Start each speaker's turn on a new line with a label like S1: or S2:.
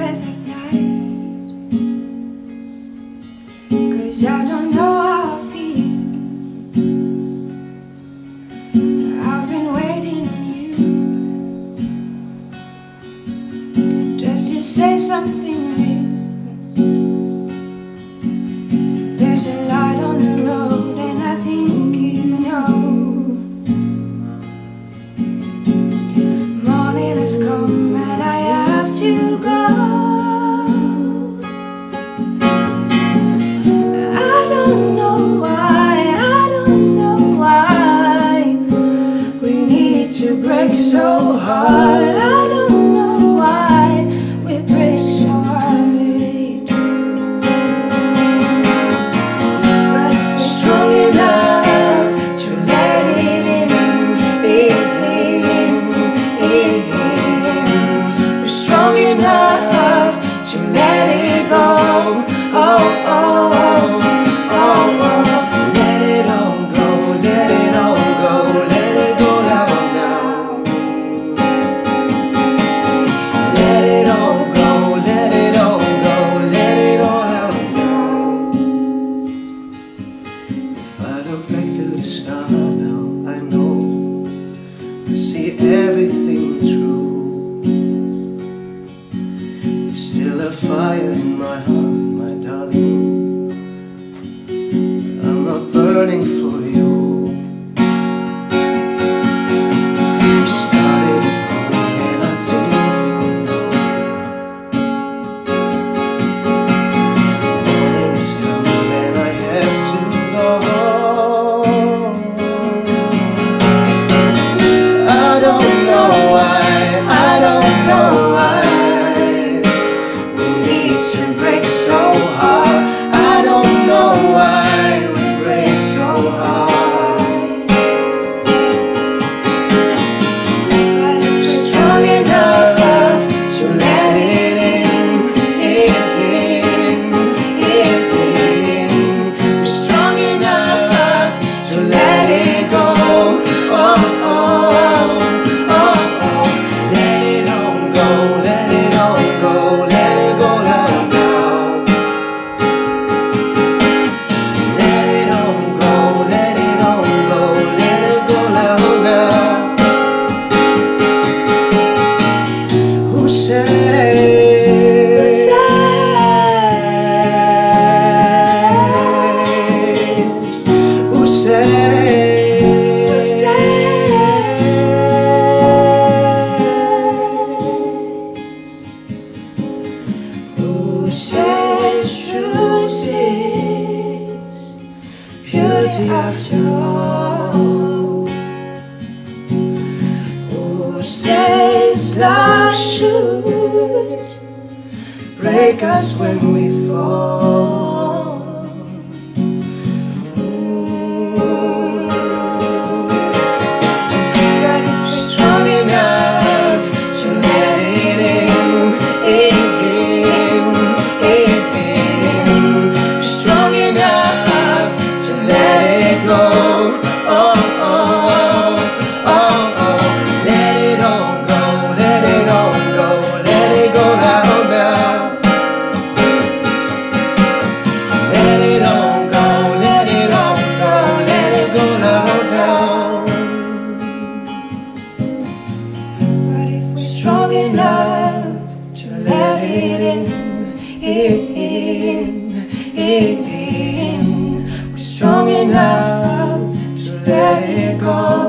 S1: best I died Cause I don't know how I feel. I've been waiting on you. Just to say something. oh. living go beauty after all Who says love should break us when we fall?
S2: in, in, in.
S1: We're strong enough to let it go.